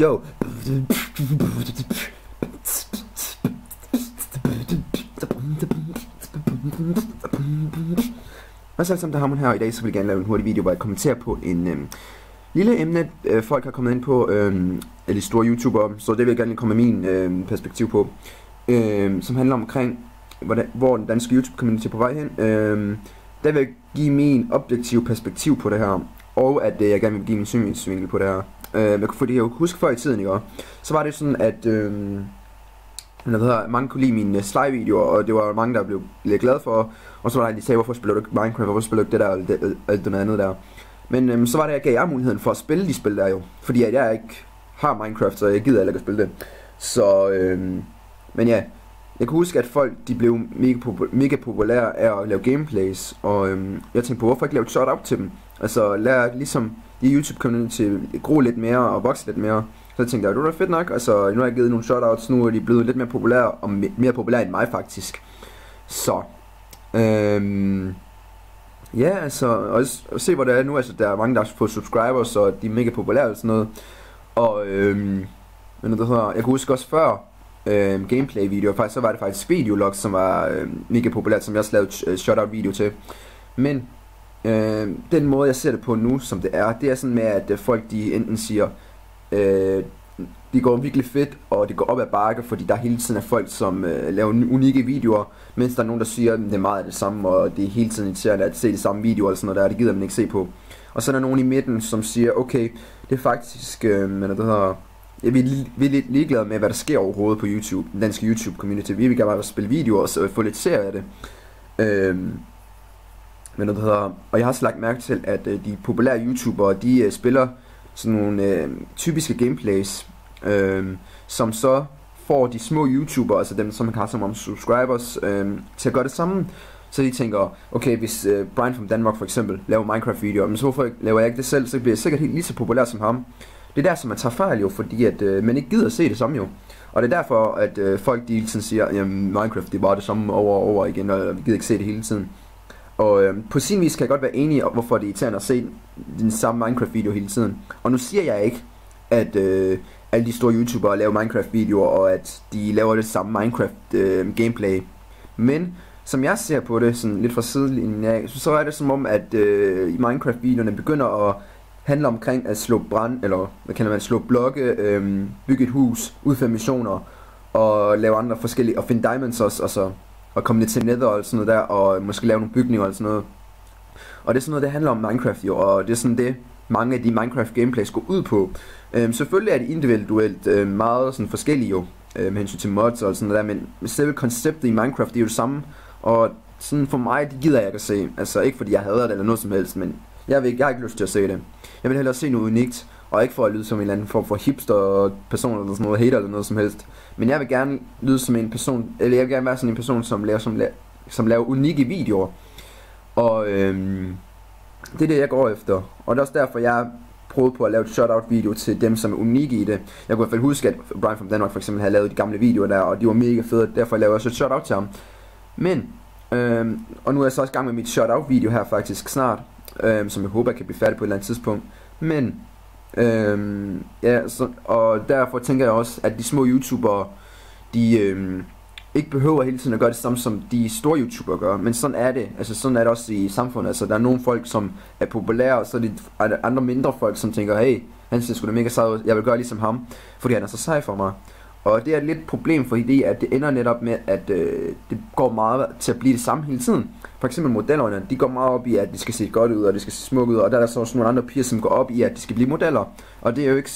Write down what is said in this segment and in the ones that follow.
Jo. Hvad så sammen, der har man her i dag, så vil jeg gerne lave en hurtig video, hvor jeg kommenterer på en øh, lille emne, øh, folk har kommet ind på, øh, eller store YouTubere, så det vil jeg gerne komme med min øh, perspektiv på, øh, som handler omkring, hvordan, hvor den danske YouTube-community er på vej hen. Øh, der vil jeg give min objektive perspektiv på det her, og at øh, jeg gerne vil give min synsvinkel på det her. Øh, fordi jeg kunne huske før i tiden, ikke? så var det sådan, at øh, hvad hedder, mange kunne lide mine slide-videoer, og det var mange, der blev lidt glade for, og så var der, de sagde, hvorfor spiller du ikke Minecraft, hvorfor spiller du ikke det der, og det, alt det andet der. Men øh, så var det, jeg gav jer muligheden for at spille de spil der jo, fordi at jeg ikke har Minecraft, så jeg gider heller ikke at spille det. Så, øh, men ja, jeg kan huske, at folk de blev mega, popul- mega populære af at lave gameplays, og øhm, jeg tænkte på, hvorfor ikke lave et shout-out til dem? Altså lad ligesom de YouTube-community gro lidt mere og vokse lidt mere. Så tænkte jeg, det var fedt nok, altså nu har jeg givet nogle shoutouts, nu er de blevet lidt mere populære, og mere populære end mig faktisk. Så, øhm, ja, altså, også, og se hvor det er nu, altså der er mange, der har fået subscribers, og de er mega populære og sådan noget. Og, øhm, men det hedder, jeg kan huske også før, øhm, gameplay-videoer. Faktisk så var det faktisk videologs, som var øhm, mega populært, som jeg også lavede øh, shoutout video til. Men øh, den måde, jeg ser det på nu, som det er, det er sådan med, at øh, folk de enten siger, øh, det går virkelig fedt, og det går op ad bakke, fordi der hele tiden er folk, som øh, laver unikke videoer, mens der er nogen, der siger, at det er meget af det samme, og det er hele tiden irriterende at se de samme videoer, eller sådan noget der, det gider man ikke se på. Og så er der nogen i midten, som siger, okay, det er faktisk, øh, men det hedder, Ja, vi, er, vi er lidt ligeglade med, hvad der sker overhovedet på YouTube, den danske YouTube-community. Vi vil gerne bare spille videoer og så få lidt serie af det. Øhm, men det hedder, og jeg har også lagt mærke til, at øh, de populære YouTubere, de øh, spiller sådan nogle øh, typiske gameplays, øh, som så får de små YouTubere, altså dem, som har som om subscribers, øh, til at gøre det samme. Så de tænker, okay, hvis øh, Brian fra Danmark for eksempel laver Minecraft-videoer, men så hvorfor laver jeg ikke det selv, så bliver jeg sikkert helt lige så populær som ham. Det er der, som man tager fejl jo, fordi at øh, man ikke gider at se det samme jo. Og det er derfor, at øh, folk de hele tiden siger, at Minecraft det er bare det samme over og over igen, og vi gider ikke se det hele tiden. Og øh, på sin vis kan jeg godt være enig om, hvorfor det er irriterende at se den samme Minecraft-video hele tiden. Og nu siger jeg ikke, at øh, alle de store YouTubere laver Minecraft-videoer, og at de laver det samme Minecraft-gameplay. Øhm, øh, Men som jeg ser på det, sådan lidt fra sidelinjen af, så, så er det som om, at øh, i Minecraft-videoerne begynder at handle omkring at slå brand, eller hvad kan man, slå blokke, øh, bygge et hus, udføre missioner, og lave andre forskellige, og finde diamonds også, og så og komme lidt til nether og sådan noget der, og måske lave nogle bygninger og sådan noget. Og det er sådan noget, det handler om Minecraft jo, og det er sådan det, mange af de Minecraft gameplays går ud på. Øhm, selvfølgelig er de individuelt øh, meget sådan forskellige jo, øh, med hensyn til mods og sådan noget der, men selve konceptet i Minecraft, det er jo det samme, og sådan for mig, det gider jeg ikke at se. Altså ikke fordi jeg hader det eller noget som helst, men jeg, vil, jeg har ikke lyst til at se det. Jeg vil hellere se noget unikt, og ikke for at lyde som en eller anden form for hipster person eller sådan noget, hater eller noget som helst. Men jeg vil gerne lyde som en person, eller jeg vil gerne være sådan en person, som laver, som, laver, som laver unikke videoer. Og øhm, det er det, jeg går efter. Og det er også derfor, jeg prøvede på at lave et shoutout video til dem, som er unikke i det. Jeg kunne i hvert fald huske, at Brian from Danmark for eksempel havde lavet de gamle videoer der, og de var mega fede, derfor lavede jeg også et shoutout til ham. Men, øhm, og nu er jeg så også i gang med mit shoutout video her faktisk snart, øhm, som jeg håber, jeg kan blive færdig på et eller andet tidspunkt. Men, øhm, ja, så, og derfor tænker jeg også, at de små YouTubere, de øhm, ikke behøver hele tiden at gøre det samme, som de store YouTubere gør. Men sådan er det. Altså sådan er det også i samfundet. Altså der er nogle folk, som er populære, og så er der andre mindre folk, som tænker, hey, han synes sgu da mega sej jeg vil gøre ligesom ham, fordi han er så sej for mig. Og det er et lidt problem for idé, at det ender netop med, at øh, det går meget til at blive det samme hele tiden. For eksempel modellerne, de går meget op i, at de skal se godt ud, og de skal se smukke ud, og der er der så også nogle andre piger, som går op i, at de skal blive modeller. Og det er jo ikke,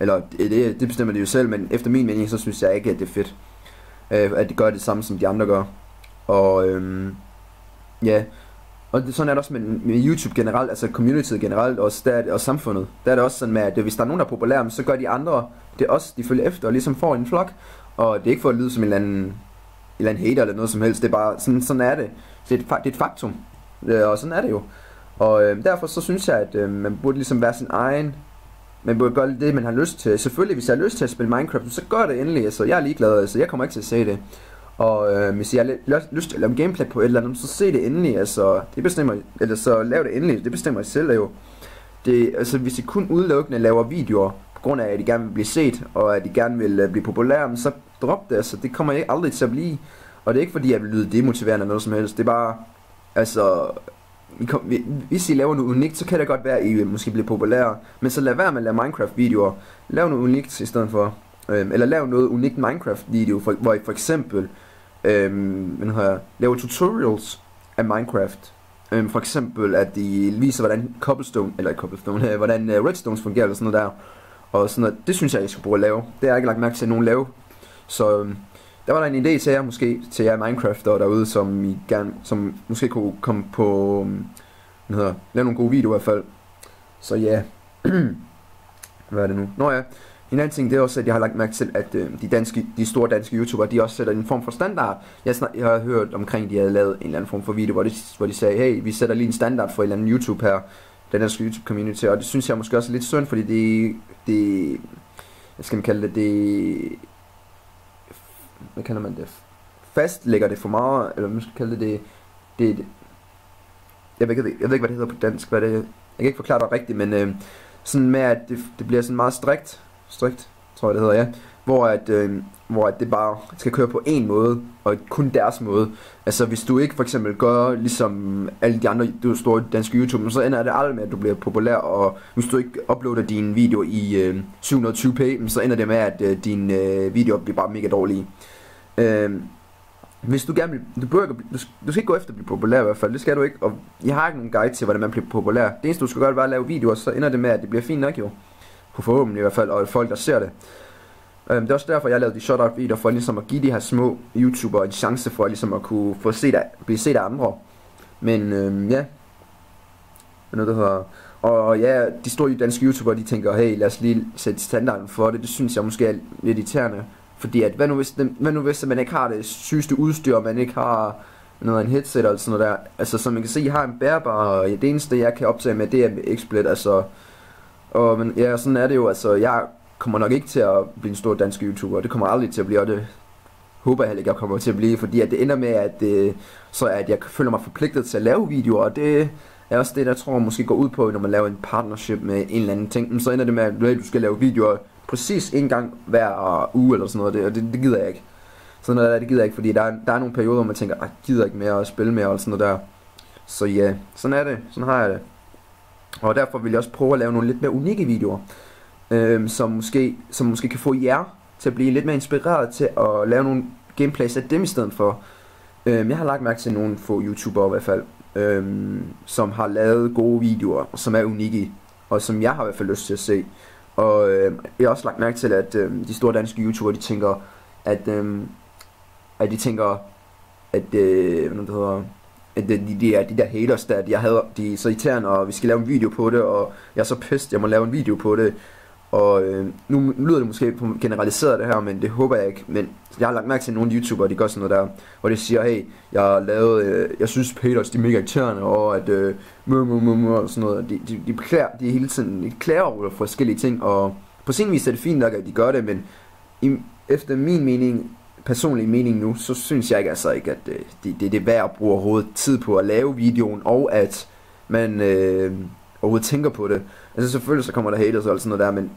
eller det, det bestemmer de jo selv, men efter min mening, så synes jeg ikke, at det er fedt, øh, at de gør det samme, som de andre gør. Og øhm, ja, og det, sådan er det også med, med YouTube generelt, altså community generelt, også der det, og samfundet. Der er det også sådan med, at hvis der er nogen, der er populære, så gør de andre det er også, de følger efter og ligesom får en flok. Og det er ikke for at lyde som en eller anden, en eller anden hater eller noget som helst, det er bare, sådan, sådan er det. Det er, et, det er et faktum, øh, og sådan er det jo. Og øh, derfor så synes jeg, at øh, man burde ligesom være sin egen man burde gøre det, man har lyst til. Selvfølgelig, hvis jeg har lyst til at spille Minecraft, så gør det endelig. Altså, jeg er ligeglad, altså, jeg kommer ikke til at se det. Og øh, hvis I har lyst til at lave gameplay på et eller andet, så se det endelig. Altså, det bestemmer, eller så lav det endelig. Det bestemmer I selv jo. Det, altså, hvis I kun udelukkende laver videoer på grund af, at I gerne vil blive set, og at I gerne vil uh, blive populære, så drop det, altså det kommer jeg aldrig til at blive. Og det er ikke fordi, jeg vil lyde demotiverende eller noget som helst, det er bare, altså, I kom, hvis I laver noget unikt, så kan det godt være, at I måske bliver populære, men så lad være med at lave Minecraft-videoer. Lav noget unikt i stedet for. Øhm, eller lav noget unikt Minecraft-video, hvor I for eksempel øhm, hvad hedder, laver tutorials af Minecraft. Øhm, for eksempel, at de viser, hvordan cobblestone, eller cobblestone, øh, hvordan øh, redstones fungerer, eller sådan noget der. Og sådan noget, det synes jeg, jeg skulle bruge at lave. Det har jeg ikke lagt mærke til, at nogen lave. Så øhm, der var der en idé til jer, måske, til jer Minecrafter derude, som I gerne, som måske kunne komme på, øhm, hvad hedder, lave nogle gode videoer i hvert fald. Så ja, hvad er det nu? Nå ja, en anden ting, det er også, at jeg har lagt mærke til, at øh, de, danske, de store danske YouTubere, de også sætter en form for standard. Jeg, snak, jeg har hørt omkring, at de havde lavet en eller anden form for video, hvor de, hvor de sagde, hey, vi sætter lige en standard for en eller anden YouTube her, den danske YouTube community, og det synes jeg måske også er lidt synd, fordi det, det hvad skal man kalde det, det, hvad kalder man det, fastlægger det for meget, eller man skal kalde det, det, det, det jeg, ved, jeg, ved, jeg ved ikke, hvad det hedder på dansk, hvad det, jeg kan ikke forklare det rigtigt, men øh, sådan med, at det, det bliver sådan meget strikt, strikt, tror jeg det hedder, ja. Hvor at, øh, hvor at det bare skal køre på en måde, og kun deres måde. Altså hvis du ikke for eksempel gør ligesom alle de andre du store danske YouTube, så ender det aldrig med, at du bliver populær, og hvis du ikke uploader din video i øh, 720p, så ender det med, at øh, din øh, video bliver bare mega dårlig. Øh, hvis du gerne vil, du, bør, du, du skal ikke gå efter at blive populær i hvert fald, det skal du ikke, og jeg har ikke nogen guide til, hvordan man bliver populær. Det eneste du skal gøre, er bare at lave videoer, så ender det med, at det bliver fint nok jo. På forhåbentlig i hvert fald, og folk der ser det. Øhm, det er også derfor, jeg lavede de shoutout videoer, for ligesom at give de her små YouTubere en chance for ligesom at kunne få set af, blive set af andre. Men øhm, ja, noget der hedder... Og ja, de store danske YouTubere, de tænker, hey, lad os lige sætte standarden for det. Det synes jeg måske er lidt irriterende. Fordi at, hvad nu hvis, den, hvad nu hvis man ikke har det sygeste udstyr, og man ikke har noget en headset eller sådan noget der. Altså som man kan se, jeg har en bærbar, og det eneste jeg kan optage med, det er med XSplit, altså og men ja, sådan er det jo, altså jeg kommer nok ikke til at blive en stor dansk YouTuber, det kommer aldrig til at blive, og det håber jeg heller ikke, jeg kommer til at blive, fordi at det ender med, at, det, så at jeg føler mig forpligtet til at lave videoer, og det er også det, der tror jeg måske går ud på, når man laver en partnership med en eller anden ting, så ender det med, at du skal lave videoer præcis en gang hver øh, uge eller sådan noget, det, og det, det gider jeg ikke. Sådan noget der, det gider jeg ikke, fordi der er, der er nogle perioder, hvor man tænker, jeg gider ikke mere at spille mere og sådan noget der. Så ja, sådan er det, sådan har jeg det. Og derfor vil jeg også prøve at lave nogle lidt mere unikke videoer, øh, som, måske, som måske kan få jer til at blive lidt mere inspireret til at lave nogle gameplays af dem i stedet for. Øh, jeg har lagt mærke til nogle få YouTubere i hvert fald, øh, som har lavet gode videoer, som er unikke, og som jeg har i hvert fald lyst til at se. Og øh, jeg har også lagt mærke til, at øh, de store danske YouTubere, de tænker, at, øh, at de tænker, at, øh, hvad det hedder, de, de, de, de der haters der, jeg havde, de er så irriterende, og vi skal lave en video på det, og jeg er så pissed, jeg må lave en video på det. Og øh, nu, nu lyder det måske generaliseret det her, men det håber jeg ikke. Men jeg har lagt mærke til nogle YouTubere, de gør sådan noget der, hvor de siger, hey, jeg har lavet, øh, jeg synes haters, de er mega irriterende, og at øh, mø, mø, mø, mø, og sådan noget. De, de, de, beklager, de er hele tiden, de klager over forskellige ting, og på sin vis er det fint nok, at de gør det, men i, efter min mening, personlige mening nu, så synes jeg ikke altså ikke, at øh, det, det, det er værd at bruge overhovedet tid på at lave videoen, og at man øh, overhovedet tænker på det. Altså selvfølgelig så kommer der haters og alt sådan noget der, men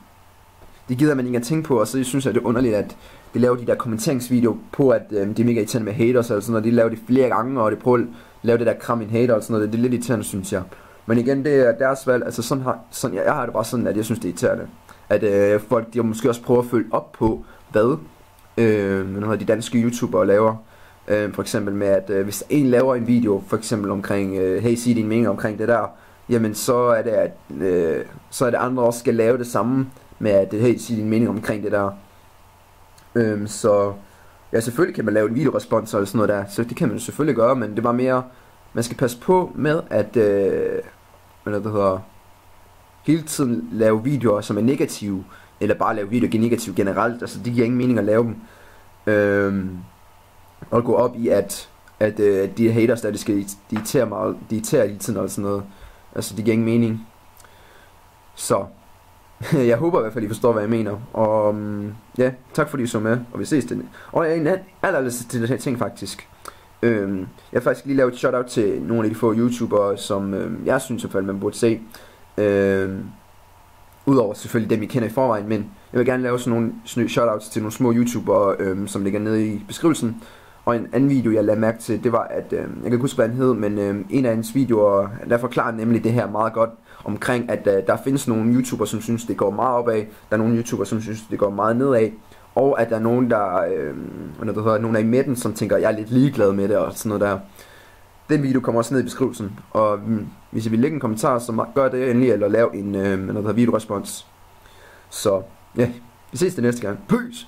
det gider man ikke at tænke på, og så synes jeg, det er underligt, at de laver de der kommenteringsvideoer på, at øh, de er mega irriterende med haters og sådan noget. De laver det flere gange, og de prøver at lave det der kram en hater og sådan noget. Det er lidt irriterende, synes jeg. Men igen, det er deres valg. Altså sådan har, sådan, jeg, jeg har det bare sådan, at jeg synes, det er irriterende. At øh, folk, de måske også prøver at følge op på, hvad øh, noget de danske YouTubere laver. Øh, for eksempel med, at øh, hvis en laver en video, for eksempel omkring, øh, hey, sig din mening omkring det der, jamen så er det, at øh, så er det andre også skal lave det samme med, at hey, sig din mening omkring det der. Øh, så ja, selvfølgelig kan man lave en videorespons eller sådan noget der, så det kan man selvfølgelig gøre, men det var mere, man skal passe på med, at, øh, hvad det hedder, hele tiden lave videoer, som er negative, eller bare lave videoer negativt generelt, altså det giver ingen mening at lave dem. Øhm, og gå op i, at, at, øh, at de haters der, de skal de irritere mig, de irriterer hele tiden og sådan noget. Altså det giver ingen mening. Så, jeg håber i hvert fald, I forstår, hvad jeg mener. Og mm, ja, tak fordi I så med, og vi ses den. Og en aller, aller til her ting faktisk. Øhm, jeg har faktisk lige lavet et shout-out til nogle af de få YouTubere, som øhm, jeg synes i hvert fald, man burde se. Øhm, Udover selvfølgelig dem, I kender i forvejen, men jeg vil gerne lave sådan nogle shoutouts til nogle små YouTubere, øhm, som ligger nede i beskrivelsen. Og en anden video, jeg lagde mærke til, det var, at, øh, jeg kan ikke huske, hvad han hed, men øh, en af hans videoer, der forklarer nemlig det her meget godt, omkring, at øh, der findes nogle YouTubere, som synes, det går meget opad, der er nogle YouTubere, som synes, det går meget nedad, og at der er nogen, der, øh, hvad det hedder, nogen er i midten, som tænker, jeg er lidt ligeglad med det, og sådan noget der. Den video kommer også ned i beskrivelsen, og hvis I vil lægge en kommentar, så gør det endelig, eller lav en øh, noget videorespons. Så ja, vi ses det næste gang. Peace!